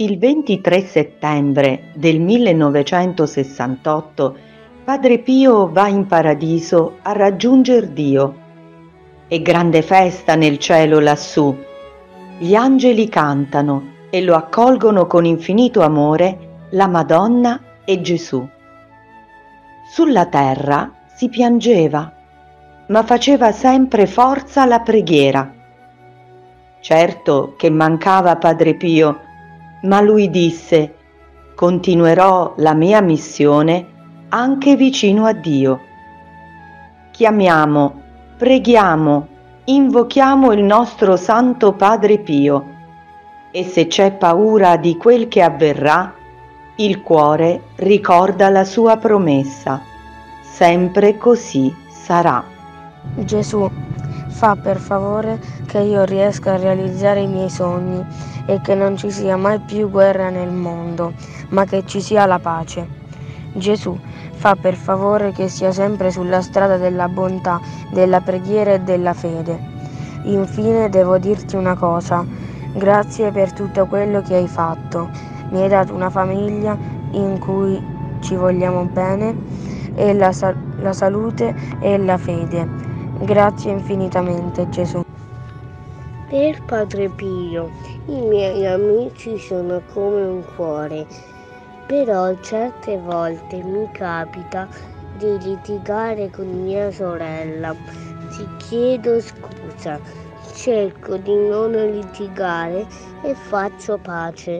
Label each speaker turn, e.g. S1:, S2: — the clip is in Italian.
S1: Il 23 settembre del 1968 Padre Pio va in paradiso a raggiunger Dio. È grande festa nel cielo lassù. Gli angeli cantano e lo accolgono con infinito amore la Madonna e Gesù. Sulla terra si piangeva, ma faceva sempre forza la preghiera. Certo che mancava Padre Pio, ma lui disse, continuerò la mia missione anche vicino a Dio. Chiamiamo, preghiamo, invochiamo il nostro Santo Padre Pio e se c'è paura di quel che avverrà, il cuore ricorda la sua promessa. Sempre così sarà.
S2: Gesù, fa per favore che io riesca a realizzare i miei sogni e che non ci sia mai più guerra nel mondo, ma che ci sia la pace. Gesù, fa per favore che sia sempre sulla strada della bontà, della preghiera e della fede. Infine devo dirti una cosa, grazie per tutto quello che hai fatto. Mi hai dato una famiglia in cui ci vogliamo bene e la, sal- la salute e la fede. Grazie infinitamente Gesù.
S3: Per Padre Pio, i miei amici sono come un cuore, però certe volte mi capita di litigare con mia sorella. Ti chiedo scusa, cerco di non litigare e faccio pace.